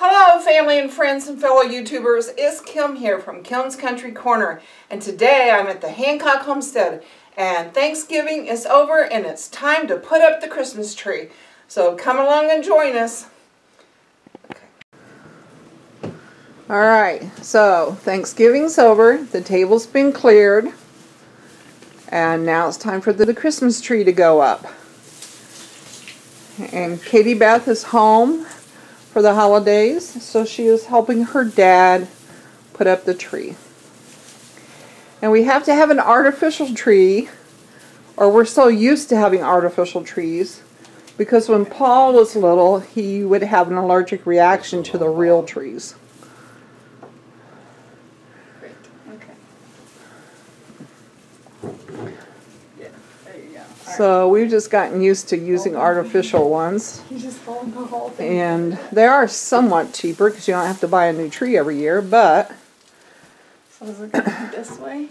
Hello, family and friends and fellow YouTubers. It's Kim here from Kim's Country Corner. And today I'm at the Hancock Homestead. And Thanksgiving is over and it's time to put up the Christmas tree. So come along and join us. Okay. All right, so Thanksgiving's over. The table's been cleared. And now it's time for the Christmas tree to go up. And Katie Beth is home for the holidays, so she is helping her dad put up the tree. And we have to have an artificial tree, or we're so used to having artificial trees, because when Paul was little, he would have an allergic reaction to the real trees. Great. Okay. Yeah, there you go. All right. So we've just gotten used to using artificial ones. You just the whole thing. And they are somewhat cheaper because you don't have to buy a new tree every year, but So is it going this way?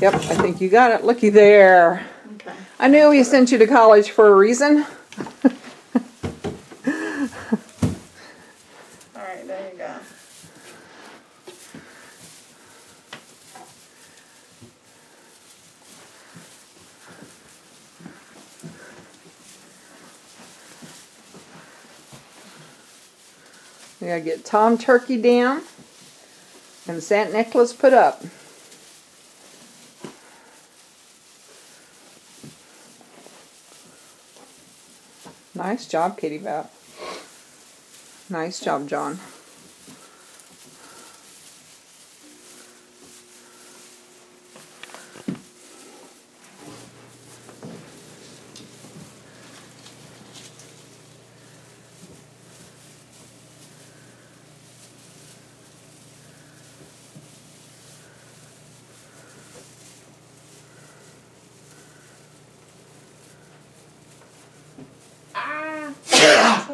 yep, I think you got it. Looky there. Okay. I knew we sent you to college for a reason. We gotta get Tom Turkey down and St. Nicholas put up. Nice job, Kitty Bat. Nice job, John.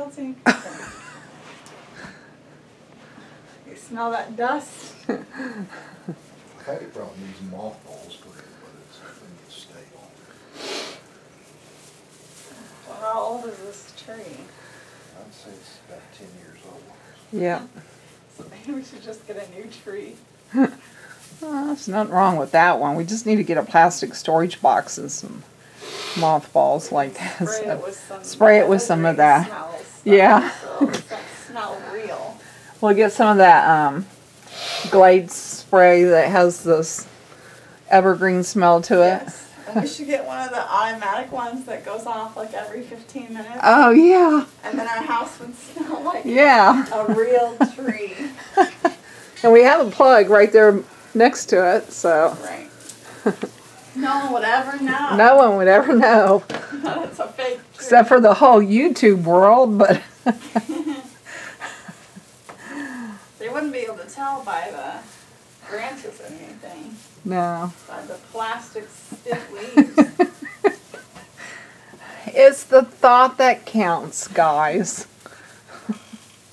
Tilting. you smell that dust? I had it from these mothballs put in, but it's, I think it's stale. Well, how old is this tree? I'd say it's about ten years old. Yeah. So maybe we should just get a new tree. Well, there's nothing wrong with that one. We just need to get a plastic storage box and some mothballs like that. Spray So- it with some. spray it with some of that. Yeah. So it's that smell real. We'll get some of that um, Glade spray that has this evergreen smell to it. Yes. And we should get one of the automatic ones that goes off like every 15 minutes. Oh yeah, And then our house would smell like yeah. a real tree. And we have a plug right there next to it, so Right. No one would ever know. no one would ever know, that it's a fake. Except for the whole YouTube world. But They wouldn't be able to tell by the branches or anything. no, By the plastic stiff leaves. it's the thought that counts, guys.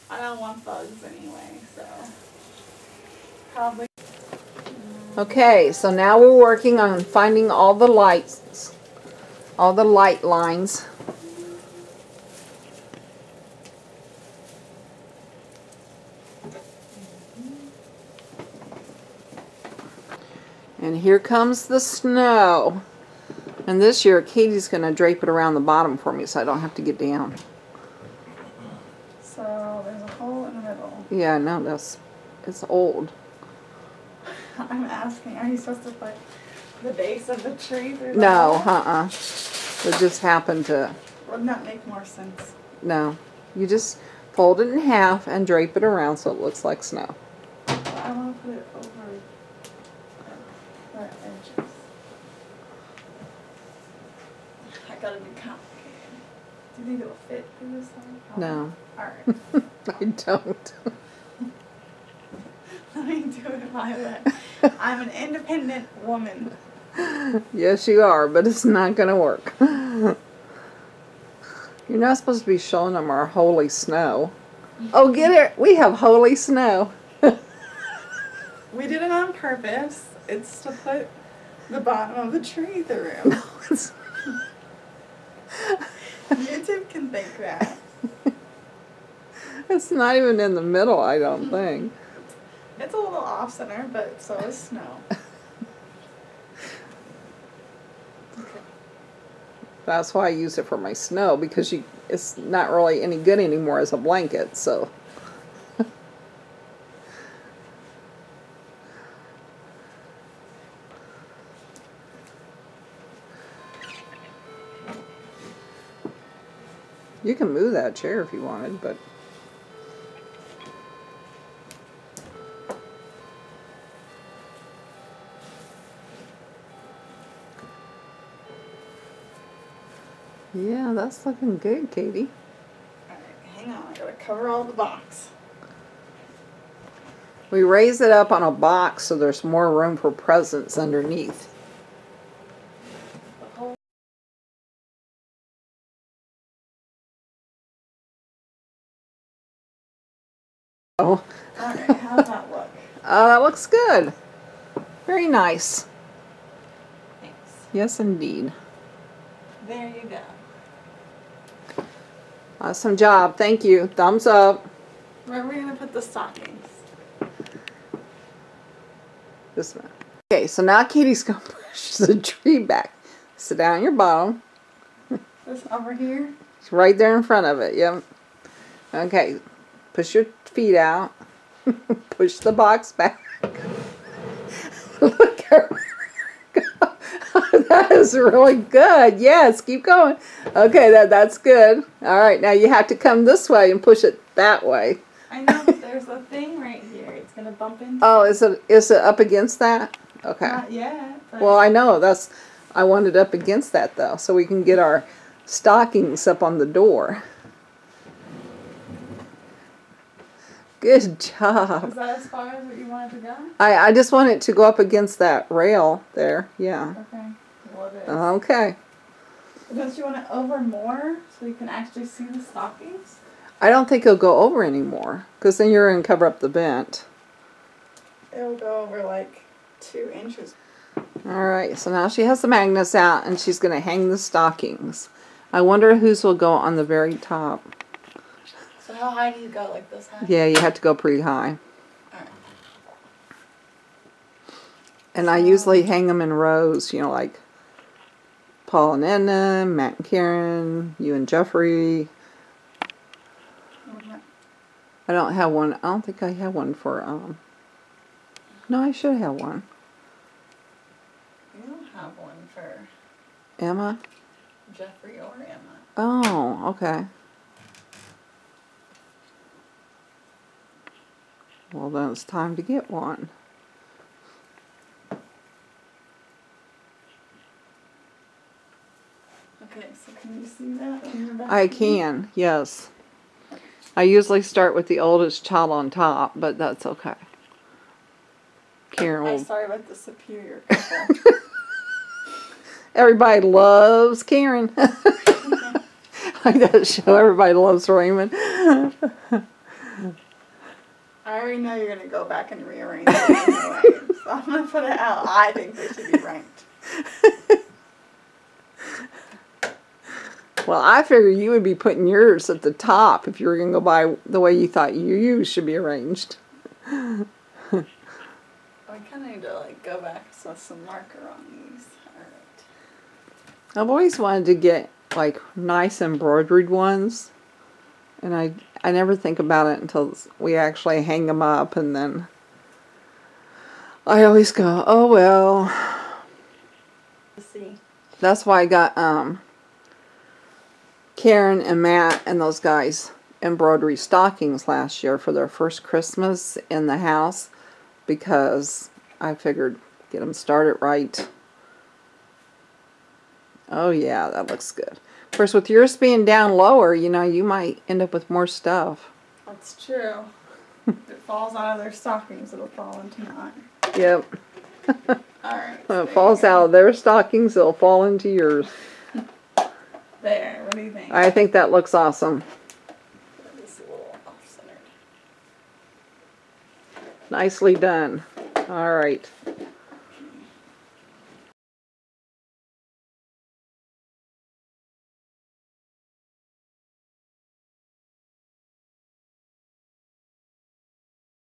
I don't want bugs anyway, so. Probably. Okay, so now we're working on finding all the lights, all the light lines. And here comes the snow. And this year, Katie's going to drape it around the bottom for me so I don't have to get down. So there's a hole in the middle. Yeah, no, that's, it's old. I'm asking, are you supposed to put the base of the tree through the No, uh-uh. It just happened to... Wouldn't that make more sense? No. You just fold it in half and drape it around so it looks like snow. I want to put it over the the edges. I gotta be complicated. Do you think it'll fit through this thing? No. Alright. I don't. Let me do it my way. I'm an independent woman. yes, you are, but it's not going to work. You're not supposed to be showing them our holy snow. Oh, get it? We have holy snow. We did it on purpose. It's to put the bottom of the tree through. It's- Can that. It's not even in the middle, I don't think. It's a little off center, but so is snow. That's why I use it for my snow because you, it's not really any good anymore as a blanket. So you can move that chair if you wanted, but yeah, that's looking good, Katie. Alright, hang on, I gotta cover all the box. We raise it up on a box so there's more room for presents underneath. Oh, Alright, how's that look? uh, that looks good. Very nice. Thanks. Yes, indeed. There you go. Awesome job. Thank you. Thumbs up. Where are we gonna put the stockings? This one. Okay, so now Katie's gonna push the tree back. Sit down on your bottom. This over here? It's right there in front of it. Yep. Okay. Push your feet out. push the box back. Look at her. that is really good. Yes, keep going. Okay, that that's good. All right, now you have to come this way and push it that way. I know, but there's a thing right here. It's gonna bump into. Oh, is it is it up against that? Okay. Not yet. Well, I know that's. I want it up against that though, so we can get our stockings up on the door. Good job. Is that as far as what you wanted to go? I, I just want it to go up against that rail there. Yeah. Okay. Well, it is. Okay. Don't you want it over more so you can actually see the stockings? I don't think it'll go over anymore because then you're gonna cover up the vent. It'll go over like two inches. All right. So now she has the magnets out and she's gonna hang the stockings. I wonder whose will go on the very top. So how high do you go? Like this high? Yeah, you have to go pretty high. And I usually hang them in rows, you know, like Paul and Edna, Matt and Karen, you and Jeffrey. I don't have one. I don't think I have one for, um, no, I should have one. You don't have one for Emma? Jeffrey or Emma. Oh, okay. Well, then it's time to get one. Okay, so can you see that? on your back? I can, yes. I usually start with the oldest child on top, but that's okay. Karen I'm sorry about the superior couple. Everybody loves Karen. like that show, Everybody Loves Raymond. I already know you're gonna go back and rearrange it anyway, so I'm gonna put it out. I think they should be ranked. Well, I figured you would be putting yours at the top if you were going to go by the way you thought you, should be arranged. I kind of need to like go back with some marker on these. Alright. I've always wanted to get like nice embroidered ones, and I I never think about it until we actually hang them up, and then I always go, oh well. Let's see. That's why I got um Karen and Matt and those guys embroidery stockings last year for their first Christmas in the house because I figured get them started right. Oh yeah, that looks good. Of course, with yours being down lower, you know, you might end up with more stuff. That's true. if it falls out of their stockings, it'll fall into mine. Yep. Alright. When it falls out of their stockings, it'll fall into yours. There. What do you think? I think that looks awesome. This is a little off centered. Nicely done. All right.